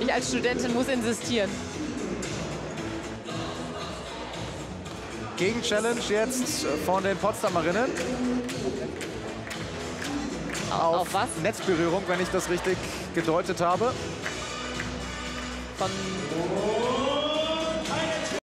ich als Studentin muss insistieren. Gegen-Challenge jetzt von den Potsdamerinnen. Auf, auf was? Netzberührung, wenn ich das richtig gedeutet habe. Von